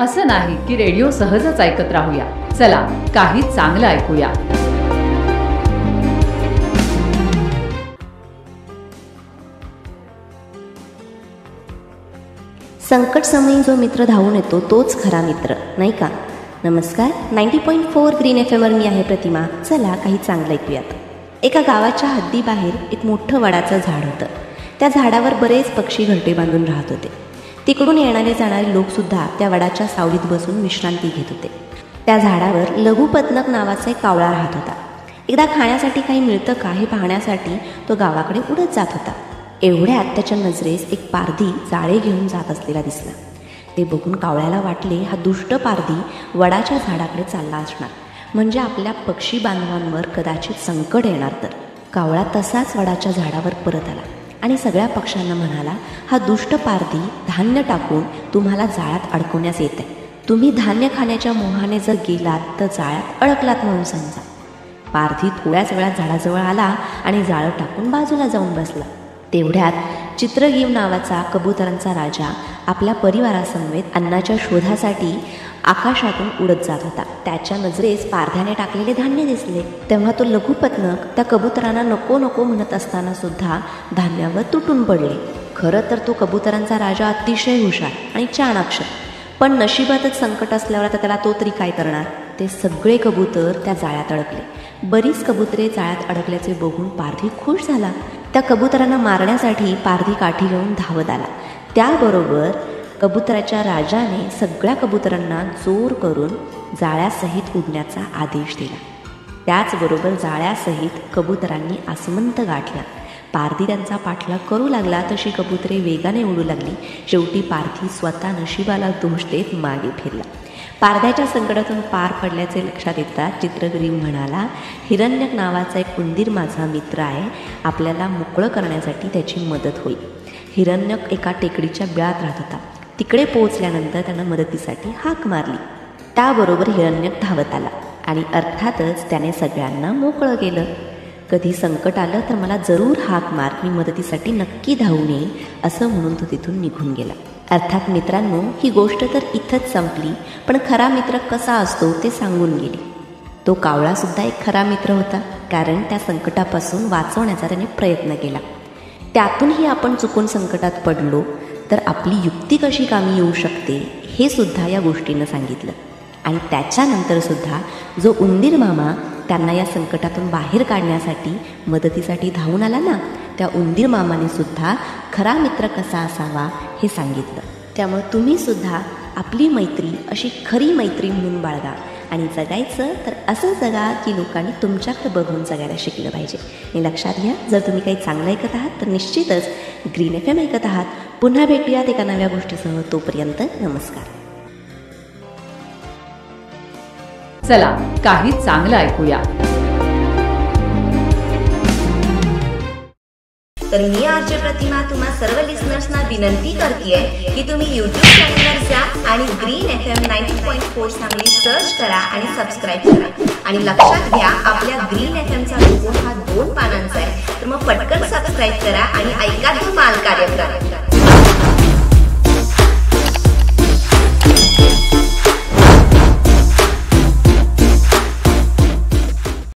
असं नाही की रेडिओ सहजच ऐकत राहूया. चला काही चांगलं ऐकूया. संकट समयी जो मित्र धावून येतो तोच खरा मित्र नाही का? नमस्कार ninety point four green F एमवर मी आहे प्रतिमा. चला काही चांगलं ऐकूयात. एका गावाच्या हद्दीबाहेर एक मोठं वडाचं झाड होतं. त्या झाडावर बरेच पक्षी घरटे बांधून राहत होते. तिकडून येणारे जाणारे लोकसुद्धा त्या वडाच्या सावलीत बसून विश्रांती घेत होते. त्या झाडावर लघुपत्नक नावाचा एक कावळा राहत होता. एकदा खाण्यासाठी काही मिळतं का हे पाहण्यासाठी तो गावाकडे उडत जात होता. एवढ्यात त्याच्या नजरेस एक पारधी जाळे घेऊन जात असलेला दिसला. ते बघून कावळ्याला वाटले हा दुष्ट पारधी वडाच्या झाडाकडे चालला असणार. म्हणजे आपल्या पक्षी बांधवांवर कदाचित संकट येणार तर. कावळा तसाच वडाच्या झाडावर परत आला. आणि सगळ्या पक्ष्यांना म्हणाला हा दुष्ट पारधी धान्य टाकून तुम्हाला जाळ्यात अडकवण्यास येत आहे तुम्ही धान्य खाण्याच्या मोहाने जर गेलात तर जाळ्यात अडकलात म्हणून समजा. पारधी थोड्याच वेळात झाडाजवळ आला आणि जाळं टाकून बाजूला जाऊन बसला. तेवढ्यात चित्रगीव नावाचा कबुतरांचा राजा आपल्या परिवारासमवेत अन्नाच्या शोधासाठी आकाशातून उडत जात होता. त्याच्या नजरेस पारध्याने टाकलेले धान्य दिसले. तेव्हा तो लघुपत्नक त्या कबुतरांना नको नको म्हणत असताना सुद्धा धान्यावर तुटून पडले. खरं तर तो कबुतरांचा राजा अतिशय हुशार आणि चाणाक्ष पण नशिबातच संकट असल्यावर आता त्याला तो तरी काय करणार? ते सगळे कबूतर त्या जाळ्यात अडकले. बरीच कबुतरे जाळ्यात अडकल्याचे बघून पारधी खुश झाला. त्या कबुतरांना मारण्यासाठी पारधी काठी घेऊन धावत आला. त्याबरोबर कबुतराच्या राजाने सगळ्या कबुतरांना जोर करून जाळ्यासहित उडण्याचा आदेश दिला. त्याचबरोबर जाळ्यासहित कबुतरांनी आसमंत गाठला. पारधी त्यांचा पाठलाग करू लागला तशी कबुतरे वेगाने उडू लागली. शेवटी पारधी स्वतः नशिबाला दोष देत मागे फिरला. पारध्याच्या संकटातून पार पडल्याचे लक्षात येतात चित्रगरी म्हणाला हिरण्यक नावाचा एक उंदीर माझा मित्र आहे. आपल्याला मोकळं करण्यासाठी त्याची मदत होईल. हिरण्यक एका टेकडीच्या बिळात राहत होता. तिकडे पोहोचल्यानंतर त्यानं मदतीसाठी हाक मारली. त्याबरोबर हिरण्य धावत आला आणि अर्थातच त्याने सगळ्यांना मोकळं केलं. कधी संकट आलं तर मला जरूर हाक मार मी मदतीसाठी नक्की धावून येईन असं म्हणून तो तिथून निघून गेला. अर्थात मित्रांनो ही गोष्ट तर इथंच संपली पण खरा मित्र कसा असतो ते सांगून गेली. तो कावळासुद्धा एक खरा मित्र होता कारण त्या संकटापासून वाचवण्याचा त्याने प्रयत्न केला. त्यातूनही आपण चुकून संकटात पडलो तर आपली युक्ती कशी कामी येऊ शकते हे सुद्धा या गोष्टीनं सांगितलं. आणि त्याच्यानंतर सुद्धा जो उंदीर मामा त्यांना या संकटातून बाहेर काढण्यासाठी मदतीसाठी धावून आला ना त्या उंदीर मामाने सुद्धा खरा मित्र कसा असावा हे सांगितलं. त्यामुळे तुम्ही सुद्धा आपली मैत्री अशी खरी मैत्री म्हणून बाळगा. आणि जगायचं तर असं जगा की लोकांनी तुमच्याकडे बघून जगायला शिकलं पाहिजे. आणि लक्षात घ्या जर तुम्ही काही चांगलं ऐकत आहात तर निश्चितच ग्रीन एफ एम ऐकत आहात. पुन्हा भेटूयात एका नव्या गोष्टीसह. तोपर्यंत नमस्कार. चला काही चांगलं ऐकूया. तर मी आरचे प्रतिमा तुम्हा सर्व लिस्नर्सना विनंती करते की तुम्ही युट्यूब चॅनलवर जा आणि green F M ninety point four Sangli search करा आणि सबस्क्राईब करा. आणि लक्षात घ्या आपल्या ग्रीन एफ एमचा लोगो हा दोन पानांचा आहे. तर मग पटकन सबस्क्राईब करा आणि ऐका तो माल कार्यक्रम